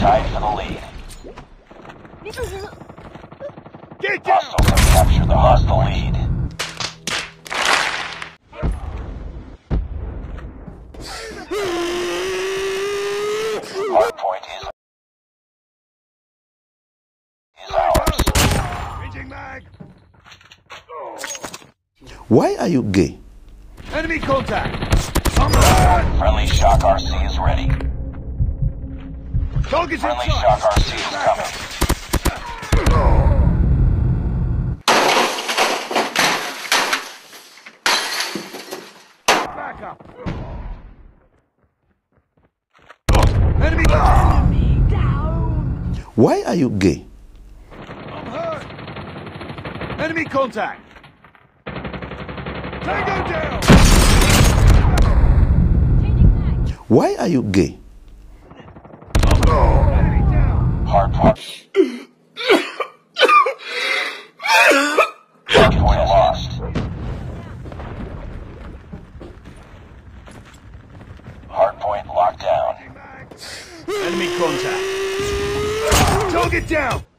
tied for the lead. Get down! Hostile the hostile lead. Hardpoint is, is ours. Mag. Why are you gay? Enemy contact! Friendly shock RC is ready. Target's in Friendly sight! Shock RC is coming. Back up! Enemy down. Why are you gay? I'm hurt! Enemy contact! Tango down! Why are you gay? Enemy down! Hardpoint. Hardpoint lost. Hardpoint locked down. Enemy contact! Target down!